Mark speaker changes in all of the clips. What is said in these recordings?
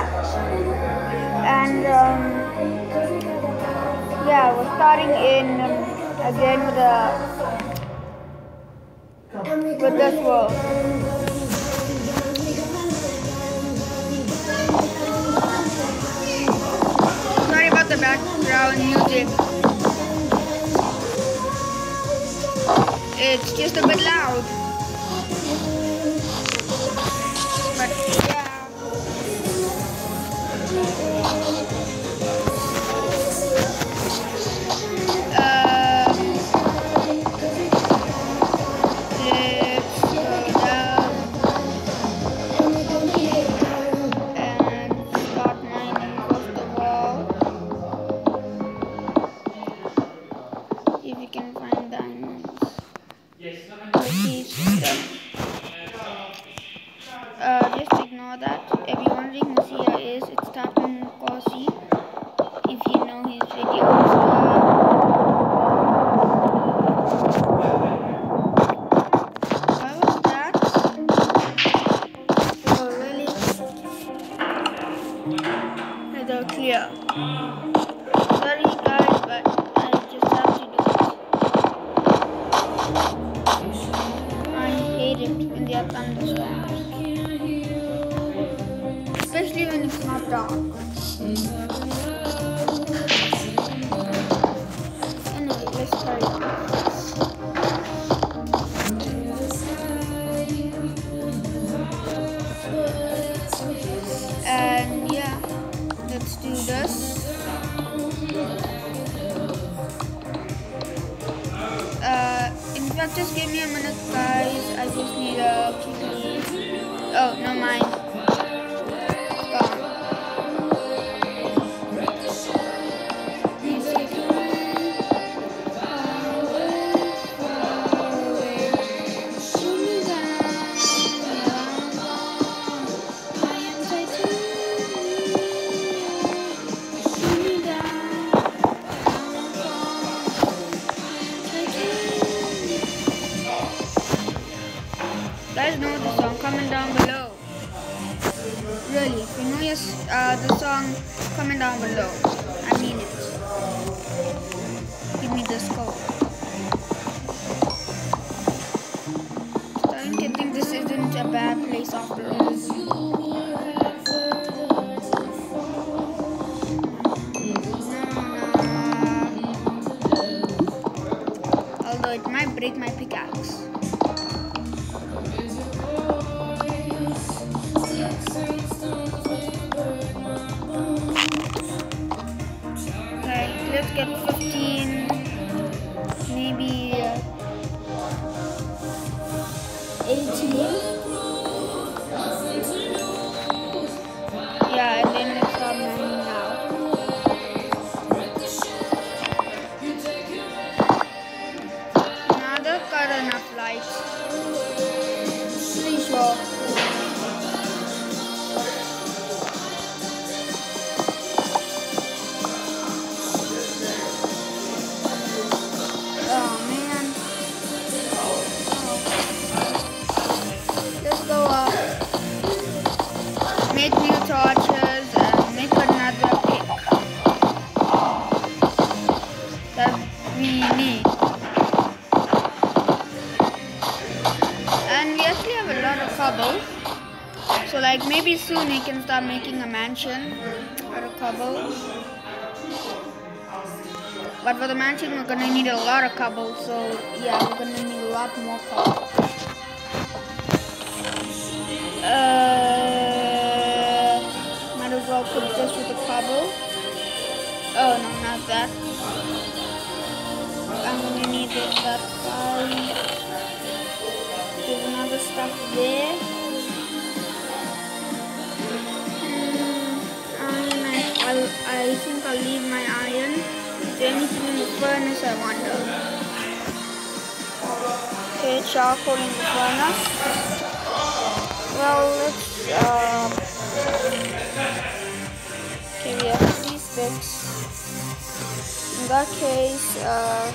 Speaker 1: back. And um, yeah, we're starting in um, again with the with this world. Sorry about the background music. It's just a bit loud. Oh, no, mine. Really, if you know uh, the song, comment down below. I mean it. Give me the score. Starting to think this isn't a bad place after all. Although it might break my pickaxe. 18. Yeah, cobble. So like maybe soon we can start making a mansion out of cobble. But for the mansion, we're gonna need a lot of cobble. So yeah, we're gonna need a lot more cobble. Uh, might as well put this with the cobble. Oh no, not that. I'm gonna need it that. Stuff there. Iron, I, I'll, I think I'll leave my iron. Is there anything in the furnace, I wonder? Okay, charcoal in the furnace. Well, let's, uh, okay, we have three sticks. In that case, uh,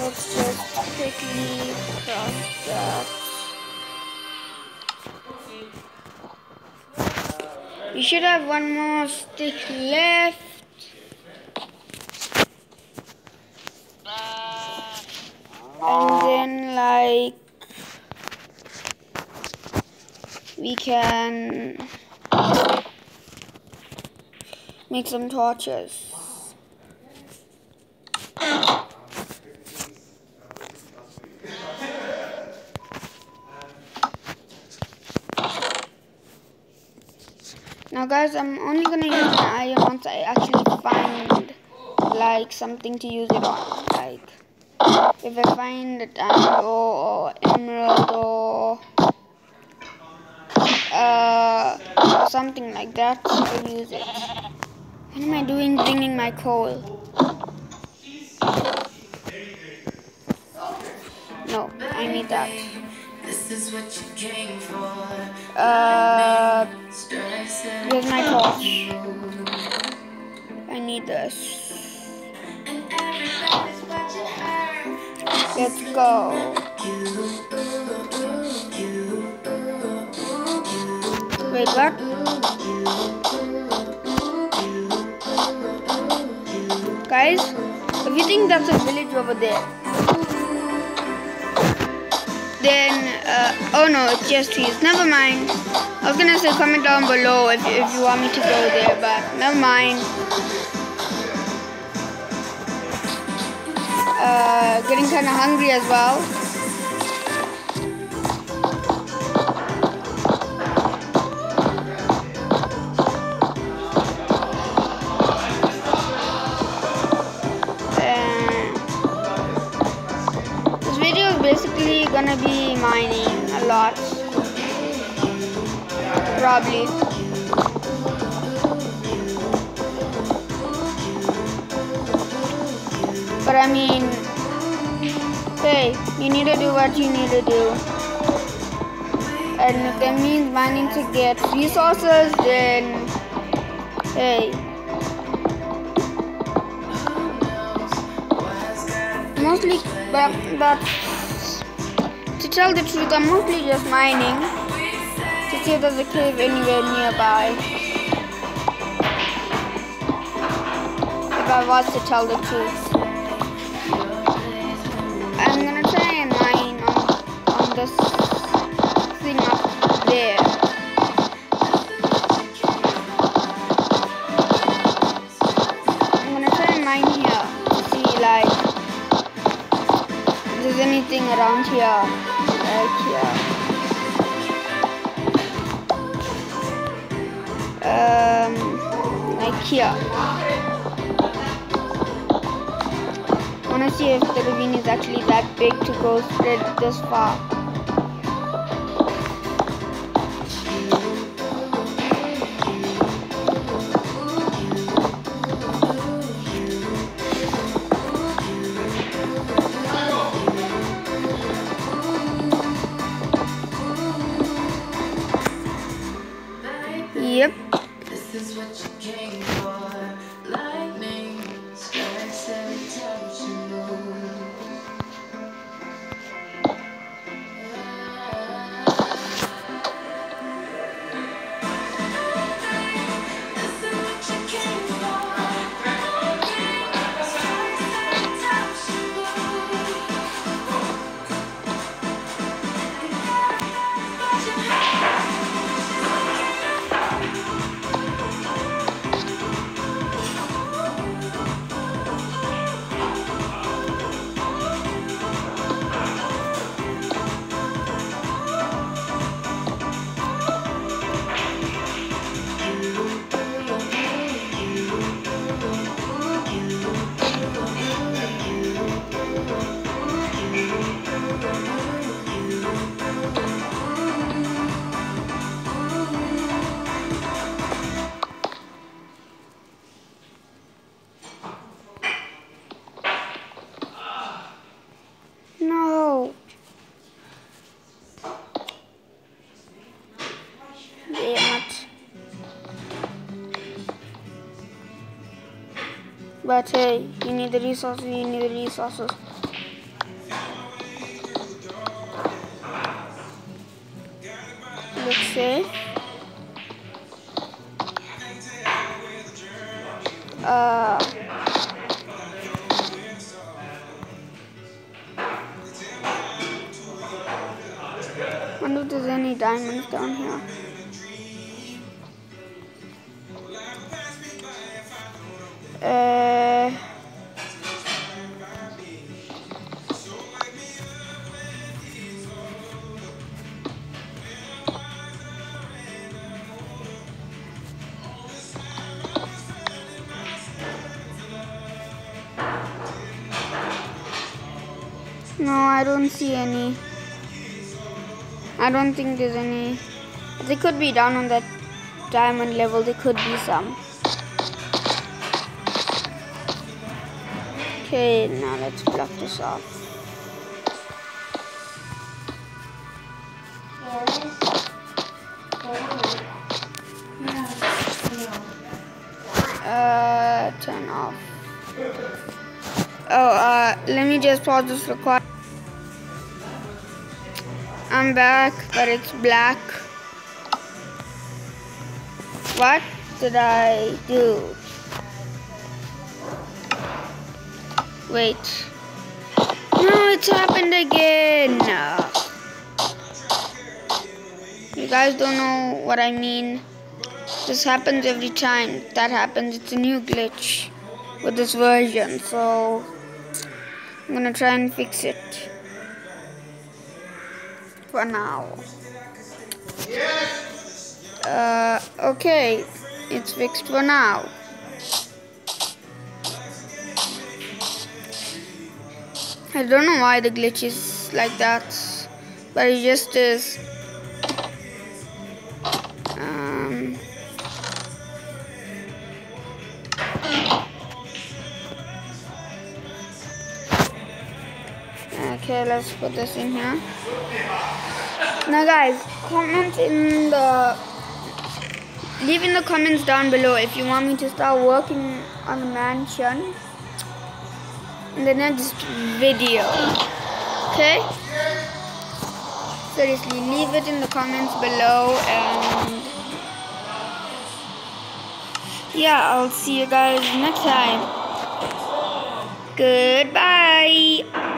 Speaker 1: let's just quickly craft that. We should have one more stick left. And then like we can make some torches. Now guys, I'm only gonna use an iron once I actually find like something to use it on. Like if I find a diamond or, emerald or uh, or something like that, I'll use it. What am I doing bringing my coal? No, I need that. This is what you came for. Uh, here's my torch. I need this. Let's go. Wait, what? Guys, if you think that's a village over there, then, uh, oh no, it's just trees. Never mind. I was gonna say comment down below if, if you want me to go there, but never mind. Uh, getting kind of hungry as well. Probably. But I mean, hey, you need to do what you need to do. And if that means mining to get resources, then hey. Mostly, but, but to tell the truth, I'm mostly just mining see if there's a cave anywhere nearby. If I was to tell the truth. I'm gonna try and mine on, on this thing up there. I'm gonna try and mine here to see like if there's anything around here like here. Um, like here. I wanna see if the ravine is actually that big to go spread this far. But hey, you need the resources, you need the resources. Let's say uh, I wonder if there's any diamonds down here. I don't see any. I don't think there's any. They could be down on that diamond level. There could be some. Okay, now let's block this off. Uh, turn off. Oh, uh, let me just pause this record. I'm back, but it's black. What did I do? Wait. No, it's happened again. You guys don't know what I mean. This happens every time that happens. It's a new glitch with this version. So I'm gonna try and fix it for now. Uh, okay, it's fixed for now. I don't know why the glitch is like that, but it just is. Um, okay, let's put this in here. Now, guys, comment in the leave in the comments down below if you want me to start working on the mansion in the next video. Okay? Seriously, leave it in the comments below and yeah, I'll see you guys next time. Goodbye.